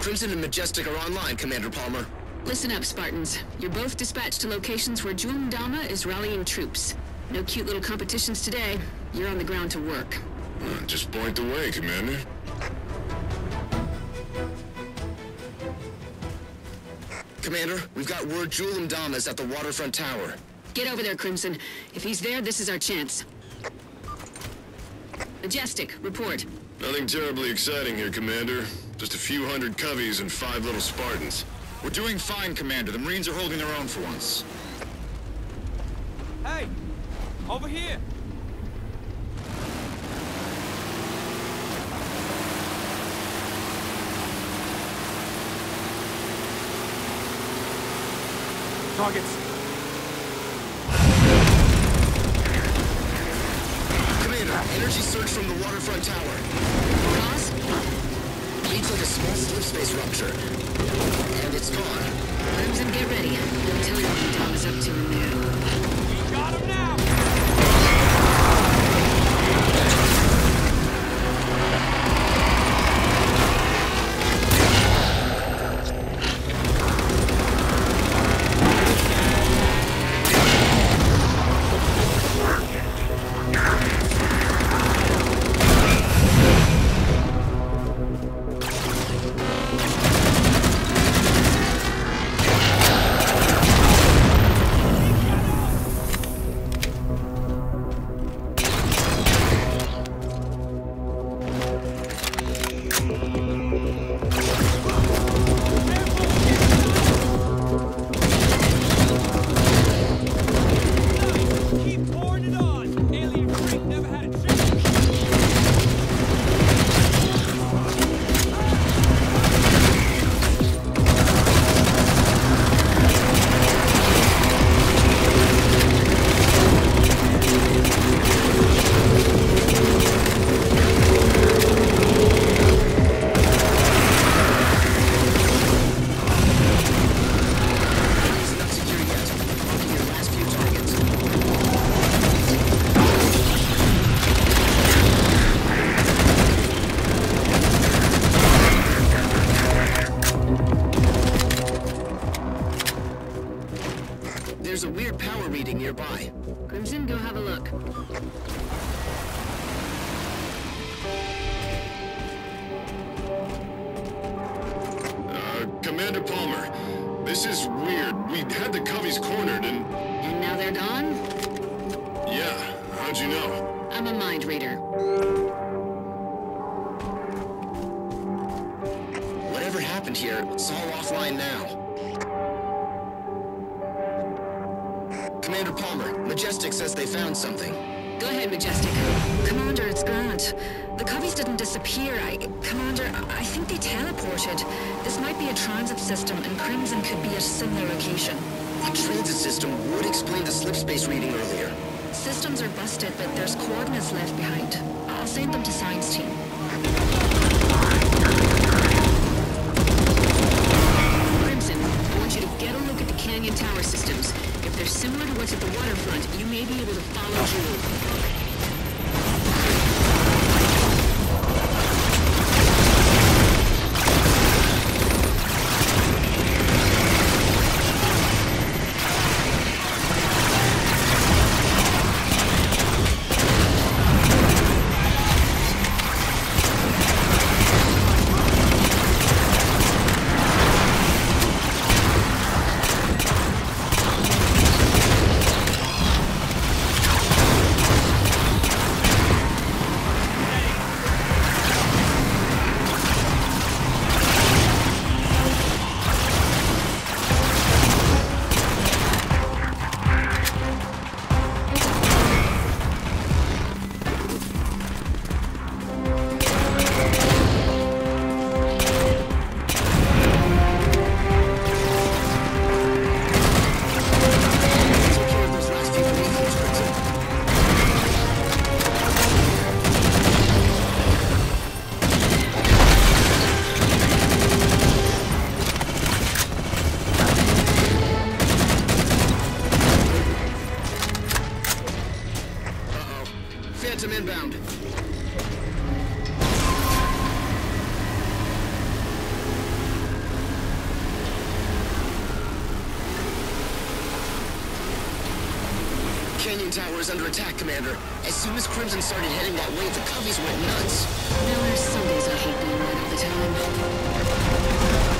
Crimson and Majestic are online, Commander Palmer. Listen up, Spartans. You're both dispatched to locations where Jul 'Mdama is rallying troops. No cute little competitions today. You're on the ground to work. Uh, just point the way, Commander. Commander, we've got word Jul 'Mdama is at the waterfront tower. Get over there, Crimson. If he's there, this is our chance. Majestic, report. Nothing terribly exciting here, Commander. Just a few hundred Coveys and five little Spartans. We're doing fine, Commander. The Marines are holding their own for once. Hey! Over here! Targets! Energy surge from the waterfront tower. Ross? Leads like a small slip space rupture. And it's gone. Crimson, get ready. I'll tell you what Dom is up to in there. Nearby. Crimson, go have a look. Uh, Commander Palmer, this is weird. We had the Coveys cornered and... And now they're gone? Yeah, how'd you know? I'm a mind reader. Whatever happened here, it's all offline now. Majestic says they found something. Go ahead, Majestic. Commander, it's Grant. The Coveys didn't disappear. I... Commander, I think they teleported. This might be a transit system, and Crimson could be at a similar location. A transit system would explain the slip space reading earlier. Systems are busted, but there's coordinates left behind. I'll send them to science team. Momentum inbound. Canyon Tower is under attack, Commander. As soon as Crimson started heading that way, the Coveys went nuts. There are some days I hate being right all the time.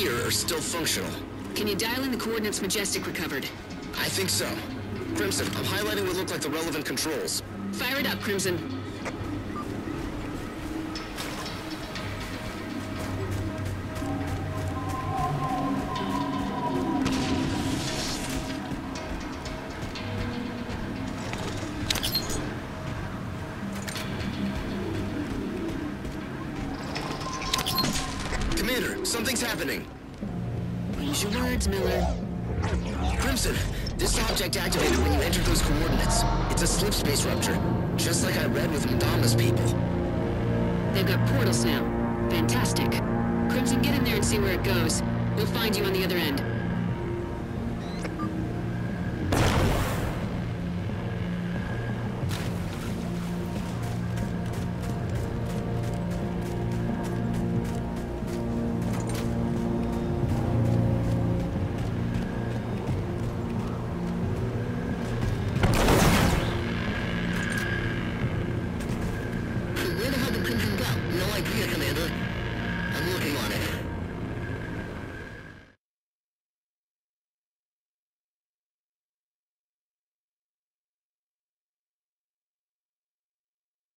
Here are still functional. Can you dial in the coordinates Majestic recovered? I think so. Crimson, I'm highlighting what look like the relevant controls. Fire it up, Crimson. Commander, something's happening. Use your words, Miller. Crimson, this object activated when you entered those coordinates. It's a slip space rupture, just like I read with 'Mdama's people. They've got portals now. Fantastic. Crimson, get in there and see where it goes. We'll find you on the other end.